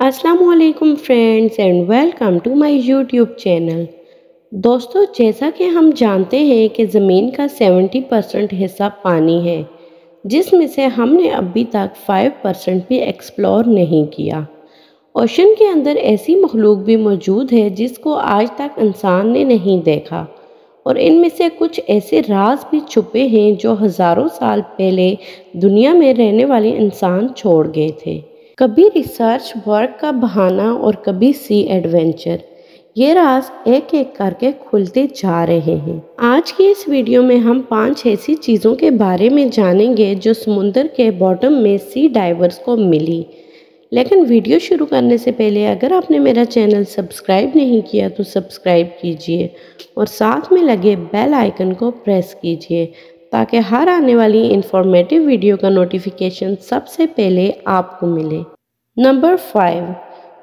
असलकुम friends and welcome to my YouTube channel. दोस्तों, जैसा कि हम जानते हैं कि ज़मीन का 70 परसेंट हिस्सा पानी है, जिसमें से हमने अभी तक 5 परसेंट भी एक्सप्लोर नहीं किया। ओशन के अंदर ऐसी मखलूक भी मौजूद है, जिसको आज तक इंसान ने नहीं देखा। और इनमें से कुछ ऐसे राज भी छुपे हैं, जो हज़ारों साल पहले दुनिया में रहने वाले इंसान छोड़ गए थे। कभी रिसर्च वर्क का बहाना और कभी सी एडवेंचर ये राज एक एक करके खुलते जा रहे हैं। आज की इस वीडियो में हम पाँच ऐसी चीज़ों के बारे में जानेंगे जो समुद्र के बॉटम में सी डाइवर्स को मिली। लेकिन वीडियो शुरू करने से पहले अगर आपने मेरा चैनल सब्सक्राइब नहीं किया तो सब्सक्राइब कीजिए और साथ में लगे बेल आइकन को प्रेस कीजिए ताकि हर आने वाली इंफॉर्मेटिव वीडियो का नोटिफिकेशन सबसे पहले आपको मिले। नंबर फाइव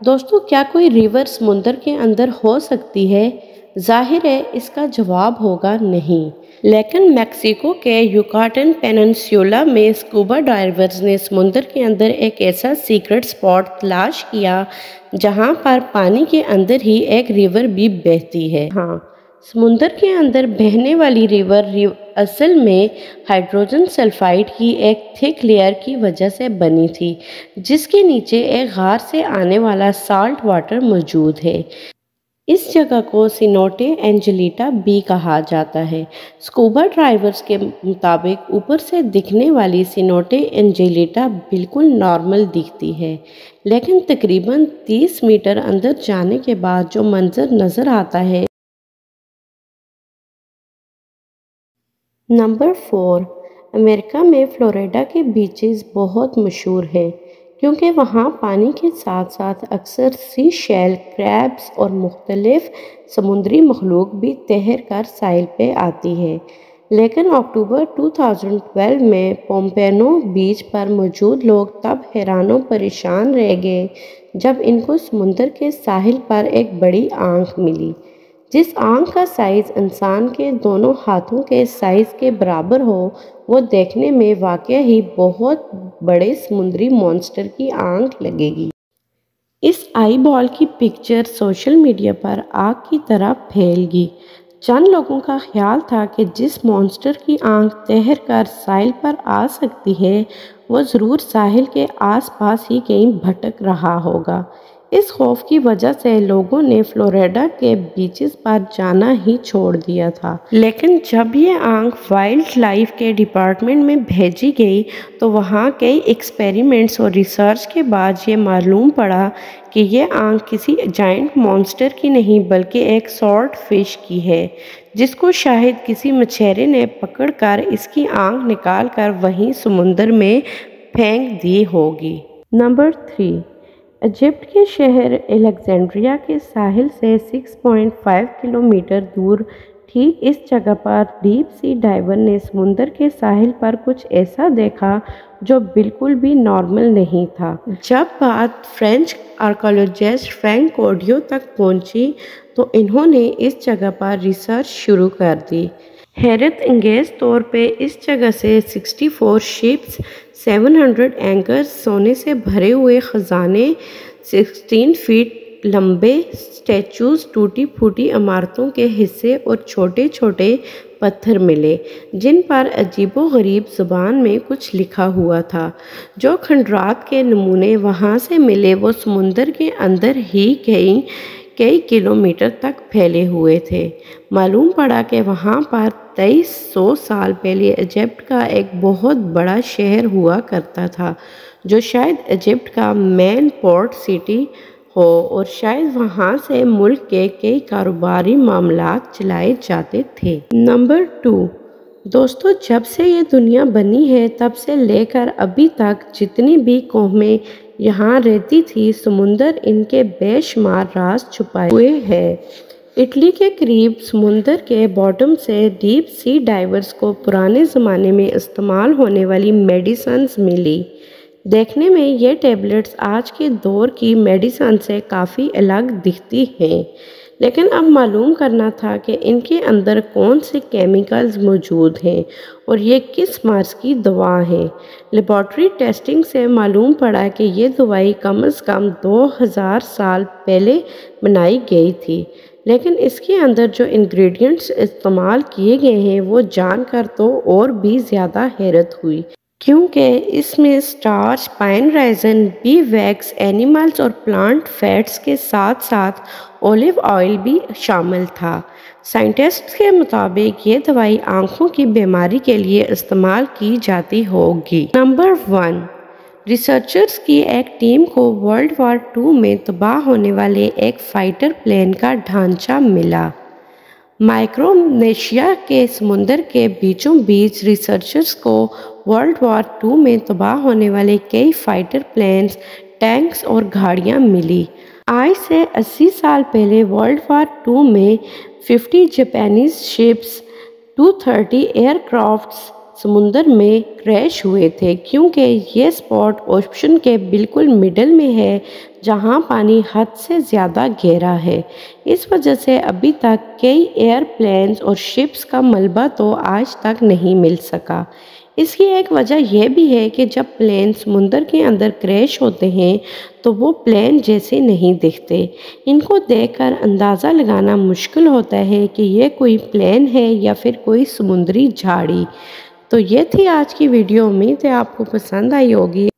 दोस्तों, क्या कोई रिवर समुंदर के अंदर हो सकती है? ज़ाहिर है, इसका जवाब होगा नहीं। लेकिन मैक्सिको के युकाटन पेनन्स्यूला में स्कूबा डाइवर्स ने समुंदर के अंदर एक ऐसा सीक्रेट स्पॉट तलाश किया, जहाँ पर पानी के अंदर ही एक रिवर भी बहती है। हाँ समुंदर के अंदर बहने वाली रिवर रिव, असल में हाइड्रोजन सल्फाइड की एक थिक लेयर की वजह से बनी थी, जिसके नीचे एक गार से आने वाला साल्ट वाटर मौजूद है। इस जगह को सिनोटे एंजलिटा भी कहा जाता है। स्कूबा ड्राइवर्स के मुताबिक ऊपर से दिखने वाली सिनोटे एंजलिटा बिल्कुल नॉर्मल दिखती है, लेकिन तकरीबन 30 मीटर अंदर जाने के बाद जो मंजर नज़र आता है नंबर फोर अमेरिका में फ्लोरिडा के बीचेस बहुत मशहूर हैं, क्योंकि वहाँ पानी के साथ साथ अक्सर सी शेल क्रैब्स और मुख्तलिफ़ समुद्री मखलूक भी तैर कर साहिल पे आती है। लेकिन अक्टूबर 2012 में पोम्पेनो बीच पर मौजूद लोग तब हैरानों, परेशान रह गए, जब इनको समुंदर के साहिल पर एक बड़ी आँख मिली। जिस आँख का साइज़ इंसान के दोनों हाथों के साइज़ के बराबर हो, वो देखने में वाक़ ही बहुत बड़े समुद्री मॉन्स्टर की आँख लगेगी। इस आई बॉल की पिक्चर सोशल मीडिया पर आग की तरह फैलगी। चंद लोगों का ख्याल था कि जिस मॉन्स्टर की आँख तैर कर साहिल पर आ सकती है, वो ज़रूर साहिल के आसपास ही कहीं भटक रहा होगा। इस खौफ की वजह से लोगों ने फ्लोरिडा के बीचेस पर जाना ही छोड़ दिया था। लेकिन जब ये आँख वाइल्ड लाइफ के डिपार्टमेंट में भेजी गई तो वहाँ कई एक्सपेरिमेंट्स और रिसर्च के बाद ये मालूम पड़ा कि ये आँख किसी जाइंट मॉन्स्टर की नहीं, बल्कि एक सॉर्ट फ़िश की है, जिसको शायद किसी मछेरे ने पकड़कर इसकी आँख निकाल कर वहीं समुंदर में फेंक दी होगी। नंबर थ्री इजिप्ट के शहर एलेक्जेंड्रिया के साहिल से 6.5 किलोमीटर दूर, ठीक इस जगह पर डीप सी डाइवर ने समुंदर के साहिल पर कुछ ऐसा देखा जो बिल्कुल भी नॉर्मल नहीं था। जब बात फ्रेंच आर्कोलॉजिस्ट फ्रैंक कोडियो तक पहुँची तो इन्होंने इस जगह पर रिसर्च शुरू कर दी। हैरत अंगेज तौर पे इस जगह से 64 शिप्स 700 एंकर सोने से भरे हुए ख़जाने 16 फीट लंबे स्टैचूज़ टूटी फूटी इमारतों के हिस्से और छोटे छोटे पत्थर मिले, जिन पर अजीबो गरीब ज़ुबान में कुछ लिखा हुआ था। जो खंडरात के नमूने वहाँ से मिले, वो समुंदर के अंदर ही कई कई किलोमीटर तक फैले हुए थे। मालूम पड़ा कि वहाँ पर तेईस सौ साल पहले इजिप्ट का एक बहुत बड़ा शहर हुआ करता था, जो शायद इजिप्ट का मेन पोर्ट सिटी हो और शायद वहाँ से मुल्क के कई कारोबारी मामला चलाए जाते थे। नंबर टू, दोस्तों, जब से ये दुनिया बनी है, तब से लेकर अभी तक जितनी भी कौमें यहाँ रहती थी, समुंदर इनके बेशुमार राज छुपाए हुए हैं। इटली के करीब समुंदर के बॉटम से डीप सी डाइवर्स को पुराने ज़माने में इस्तेमाल होने वाली मेडिसन्स मिली। देखने में ये टेबलेट्स आज के दौर की मेडिसन से काफ़ी अलग दिखती हैं। लेकिन अब मालूम करना था कि इनके अंदर कौन से केमिकल्स मौजूद हैं और ये किस मार्स की दवा है। लेबॉर्ट्री टेस्टिंग से मालूम पड़ा कि ये दवाई कम अज़ कम 2000 साल पहले बनाई गई थी। लेकिन इसके अंदर जो इंग्रेडिएंट्स इस्तेमाल किए गए हैं, वो जानकर तो और भी ज़्यादा हैरत हुई। क्योंकि इसमें starch pine resin bee wax animals और प्लांट फैट्स के साथ साथ ओलिव ऑयल भी शामिल था। साइंटिस्ट के मुताबिक ये दवाई आँखों की बीमारी के लिए इस्तेमाल की जाती होगी। नंबर वन रिसर्चर्स की एक टीम को वर्ल्ड वार टू में तबाह होने वाले एक फाइटर प्लेन का ढांचा मिला। माइक्रोनेशिया के समुंदर के बीचों बीच रिसर्चर्स को वर्ल्ड वॉर टू में तबाह होने वाले कई फाइटर प्लेन्स, टैंक्स और गाड़ियाँ मिली। आज से 80 साल पहले वर्ल्ड वार टू में 50 जापानीज शिप्स 230 एयरक्राफ्ट्स समुंदर में क्रैश हुए थे, क्योंकि ये स्पॉट ओशन के बिल्कुल मिडल में है, जहाँ पानी हद से ज़्यादा गहरा है। इस वजह से अभी तक कई एयरप्लेन्स और शिप्स का मलबा तो आज तक नहीं मिल सका। इसकी एक वजह यह भी है कि जब प्लेन समुंदर के अंदर क्रैश होते हैं तो वो प्लेन जैसे नहीं दिखते। इनको देखकर अंदाज़ा लगाना मुश्किल होता है कि यह कोई प्लेन है या फिर कोई समुंदरी झाड़ी। तो ये थी आज की वीडियो। उम्मीद है आपको पसंद आई होगी।